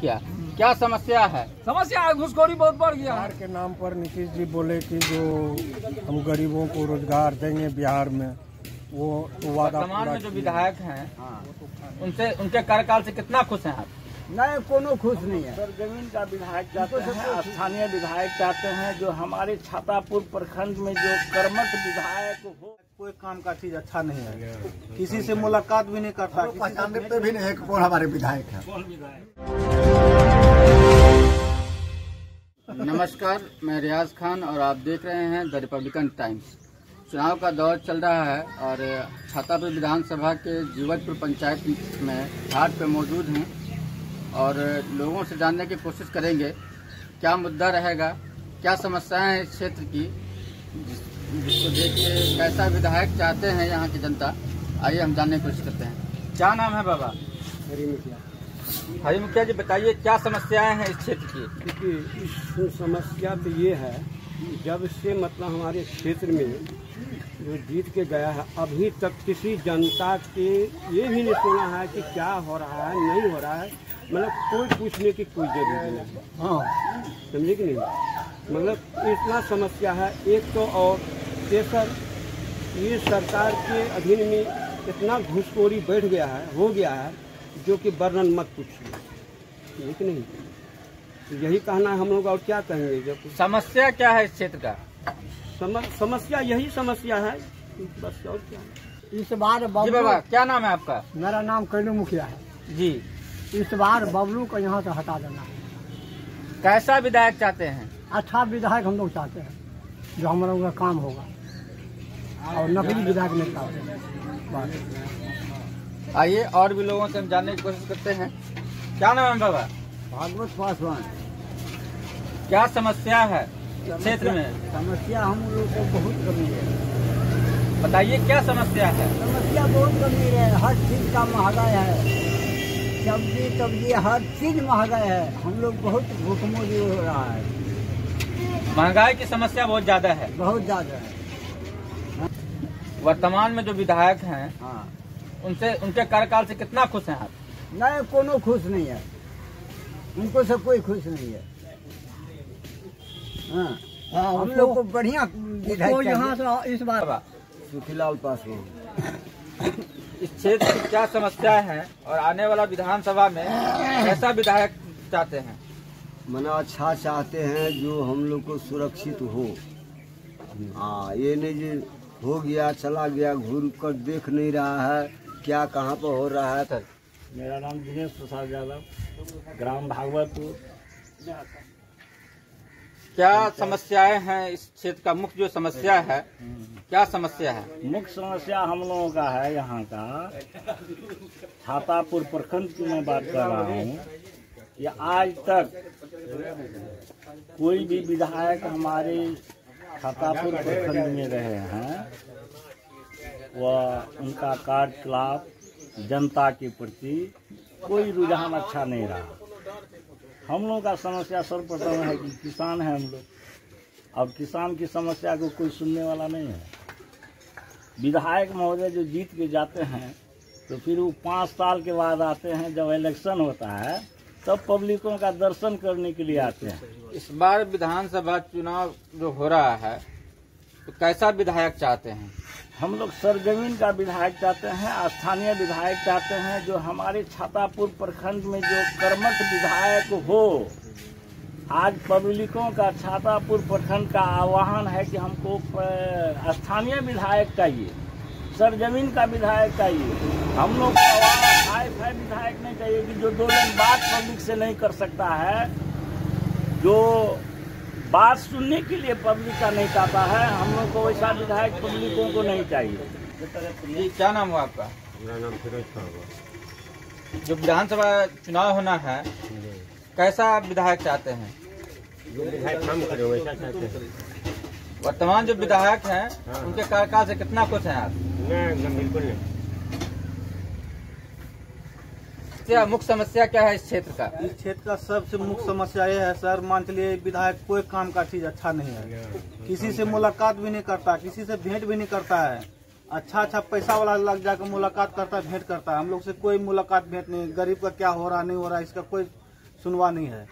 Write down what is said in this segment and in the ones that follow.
क्या। क्या समस्या है? समस्या है घुसखोरी बहुत बढ़ गया बिहार के नाम पर नीतीश जी बोले कि जो हम गरीबों को रोज़गार देंगे बिहार में वो तो वादा वर्तमान में जो विधायक हैं। उनसे उनके कार्यकाल से कितना खुश हैं आप? नहीं कोनो खुश नहीं है। सर ज़मीन का विधायक चाहते हैं स्थानीय विधायक चाहते हैं जो हमारे छातापुर प्रखंड में जो कर्मठ विधायक हो। कोई काम का चीज़ अच्छा नहीं है। किसी से मुलाकात भी नहीं करता से पहचानते भी नहीं है कौन हमारे विधायक है। नमस्कार मैं रियाज खान और आप देख रहे हैं द रिपब्लिकन टाइम्स। चुनाव का दौर चल रहा है और छातापुर विधानसभा के जीवतपुर पंचायत में घाट पे मौजूद हैं। और लोगों से जानने की कोशिश करेंगे क्या मुद्दा रहेगा क्या समस्याएँ हैं इस क्षेत्र की जिस, जिसको देख के कैसा विधायक चाहते हैं यहाँ की जनता आइए हम जानने की कोशिश करते हैं। क्या नाम है बाबा? हरी मुखिया हरी मुखिया जी बताइए क्या समस्याएँ हैं इस क्षेत्र की? देखिए इस समस्या तो ये है जब से मतलब हमारे क्षेत्र में जो जीत के गया है। अभी तक किसी जनता के ये भी नहीं सुना है कि क्या हो रहा है नहीं हो रहा है। मतलब कोई पूछने की कोई ज़रूरत नहीं हाँ। समझे कि नहीं? मतलब इतना समस्या है। एक तो और तेसर ये सरकार के अधीन में इतना घुसखोरी बैठ गया है हो गया है जो कि वर्णन मत पूछिए। समझे कि नहीं? यही कहना है हम लोग और क्या कहेंगे? जब समस्या क्या है इस क्षेत्र का? सम, समस्या यही समस्या है। बस और क्या। इस बार जी बबलू बाबा क्या नाम है आपका? मेरा नाम कैलू मुखिया है। जी। इस बार बबलू को यहाँ से हटा देना है। कैसा विधायक चाहते हैं? अच्छा विधायक हम लोग चाहते हैं जो हम लोगों का काम होगा। और नकली विधायक नहीं चाहते। आइए और भी लोगों से हम जानने की कोशिश करते हैं। क्या नाम है बाबा? भागवत पासवान। क्या समस्या है? क्षेत्र में? समस्या हम लोग को बहुत गंभीर है। बताइए क्या समस्या है? समस्या बहुत गंभीर है। हर चीज़ का महँगा है। सब्ज़ी सब्ज़ी हर चीज़ महँगा है। हम लोग बहुत भूखमोरी हो रहा है। महँगाई की समस्या बहुत ज़्यादा है। बहुत ज़्यादा है। वर्तमान में जो विधायक हैं हाँ। उनसे उनके कार्यकाल से कितना खुश हैं आप? नहीं कोनो खुश नहीं है। उनको से कोई खुश नहीं हाँ, हम लोग को बढ़िया यहाँ से इस बार। सुखीलाल पासवान इस क्षेत्र की क्या समस्या है और आने वाला विधानसभा में कैसा विधायक चाहते हैं? मना अच्छा चाहते हैं जो हम लोग को सुरक्षित हो। हाँ ये नहीं जो हो गया चला गया घूर कर देख नहीं रहा है क्या कहाँ पर हो रहा है। सर मेरा नाम दिनेश प्रसाद यादव ग्राम भागवतपुर। क्या समस्याएँ हैं इस क्षेत्र का? मुख्य जो समस्या है क्या समस्या है? मुख्य समस्या हम लोगों का है यहाँ का। छातापुर प्रखंड की मैं बात कर रहा हूँ। कि आज तक कोई भी विधायक हमारे छातापुर प्रखंड में रहे हैं वह उनका कार्यकलाप जनता के प्रति कोई रुझान अच्छा नहीं रहा। हम लोगों का समस्या सर्वप्रथम है कि किसान है हम लोग। अब किसान की समस्या को कोई सुनने वाला नहीं है। विधायक महोदय जो जीत के जाते हैं तो फिर वो पाँच साल के बाद आते हैं, जब इलेक्शन होता है, तब पब्लिकों का दर्शन करने के लिए आते हैं। इस बार विधानसभा चुनाव जो हो रहा है तो कैसा विधायक चाहते हैं? हम लोग सरजमीन का विधायक चाहते हैं, स्थानीय विधायक चाहते हैं, जो हमारे छातापुर प्रखंड में जो कर्मठ विधायक हो। आज पब्लिकों का छातापुर प्रखंड का आह्वान है कि हमको स्थानीय विधायक चाहिए, सरजमीन का विधायक चाहिए। हम लोग को हाई फाई विधायक नहीं चाहिए कि जो दो लाइन बात पब्लिक से नहीं कर सकता है, जो बात सुनने के लिए पब्लिक का नहीं चाहता है। हम लोग को वैसा विधायक पब्लिकों को नहीं चाहिए। क्या नाम हुआ आपका? मेरा नाम फिरोज खान हुआ। जो विधानसभा चुनाव होना है कैसा आप विधायक चाहते हैं? हैं। वर्तमान जो विधायक हैं उनके कार्यकाल से कितना खुश हैं आप? नहीं बिल्कुल नहीं। क्या मुख्य समस्या क्या है इस क्षेत्र का? इस क्षेत्र का सबसे मुख्य समस्या ये है सर मान चलिए विधायक कोई काम का चीज़ अच्छा नहीं है। किसी से मुलाकात भी नहीं करता किसी से भेंट भी नहीं करता है। अच्छा अच्छा पैसा वाला लग जाकर मुलाकात करता है भेंट करता है। हम लोग से कोई मुलाकात भेंट नहीं गरीब का क्या हो रहा नहीं हो रहा इसका कोई सुनवा नहीं है।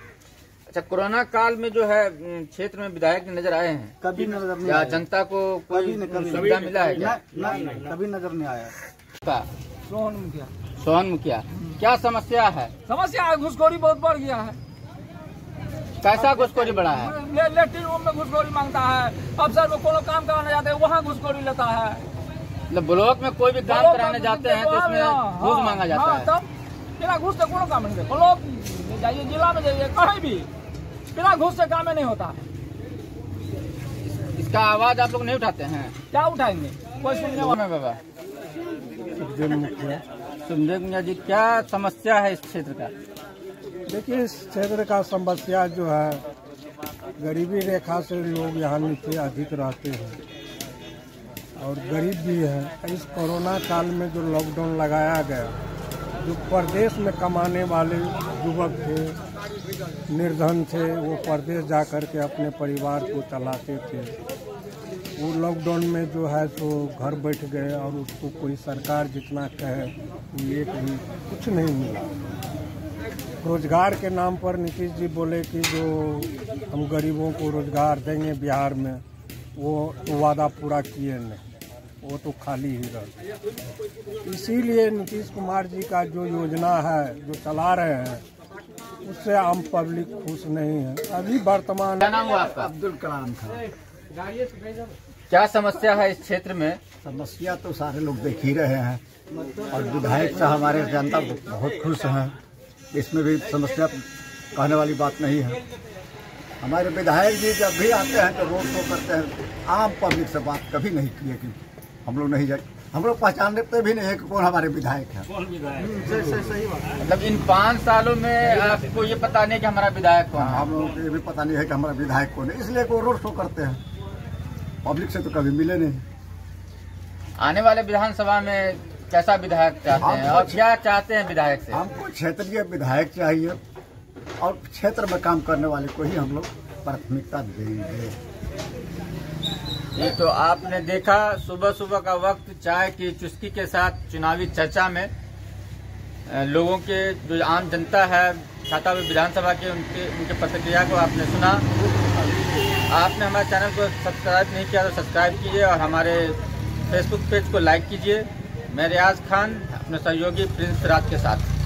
अच्छा कोरोना काल में जो है क्षेत्र में विधायक नज़र आए हैं? कभी नज़र नहीं आया जनता को कोई कभी नहीं सुविधा मिला है कभी नज़र नहीं आया। सोहन मुखिया। सोहन मुखिया। क्या समस्या है? समस्या है घुसखोरी बहुत बढ़ गया है। कैसा घुसखोरी बढ़ा है? ले, लेट्रिन रूम में घुसखोरी माँगता है अफसर में कोनो काम कराने जाते हैं वहाँ घुसखोरी लेता है। मतलब ब्लॉक में कोई भी काम कराने जाते हैं तो उसमें घूस मांगा जाता है तब बिना घूस से कोनो काम नहीं करते ब्लॉक जाइए जिला में जाइए कहीं भी बिना घूस से काम ही नहीं होता। इसका आवाज़ आप लोग नहीं उठाते हैं? क्या उठाएँगे? कोई सुनने वाला बाबा। सुखदेव मुखिया जी क्या समस्या है इस क्षेत्र का? देखिए, इस क्षेत्र का समस्या जो है, गरीबी रेखा से लोग यहाँ नीचे अधिक रहते हैं। और गरीब भी है। इस कोरोना काल में जो लॉकडाउन लगाया गया, जो प्रदेश में कमाने वाले युवक थे, निर्धन थे, वो प्रदेश जा कर के अपने परिवार को चलाते थे। वो लॉकडाउन में जो है तो घर बैठ गए और उसको कोई सरकार जितना कहे एक भी कुछ नहीं मिला। रोज़गार के नाम पर नीतीश जी बोले कि जो हम गरीबों को रोज़गार देंगे बिहार में वो तो वादा पूरा किए नहीं वो तो खाली ही रह इसीलिए नीतीश कुमार जी का जो योजना है जो चला रहे हैं उससे आम पब्लिक खुश नहीं है। अभी वर्तमान नाम हुआ आपका? अब्दुल कलाम खान। क्या समस्या है इस क्षेत्र में? समस्या तो सारे लोग देख ही रहे हैं। और विधायक से हमारे जनता बहुत खुश हैं। इसमें भी समस्या कहने वाली बात नहीं है। हमारे विधायक जी जब भी आते हैं तो रोड शो करते हैं। आम पब्लिक से बात कभी नहीं किए कि हम लोग नहीं जाए। हम लोग पहचानते भी नहीं है कि कौन हमारे विधायक है। मतलब इन पाँच सालों में आपको ये पता नहीं कि हमारा विधायक कौन है? हम लोगों को ये भी पता नहीं है कि हमारा विधायक कौन है। इसलिए वो रोड शो करते हैं। पब्लिक से तो कभी मिले नहीं। आने वाले विधानसभा में कैसा विधायक चाहते हैं? और क्या चाहते हैं विधायक से? हमको क्षेत्रीय विधायक चाहिए और क्षेत्र में काम करने वाले को ही हम लोग प्राथमिकता देंगे। ये तो आपने देखा सुबह सुबह का वक्त चाय की चुस्की के साथ चुनावी चर्चा में लोगों के जो आम जनता है छातापुर विधानसभा के उनके उनके प्रतिक्रिया को आपने सुना। आपने हमारे चैनल को सब्सक्राइब नहीं किया तो सब्सक्राइब कीजिए और हमारे फेसबुक पेज को लाइक कीजिए। मैं रियाज खान, अपने सहयोगी प्रिंस राज के साथ।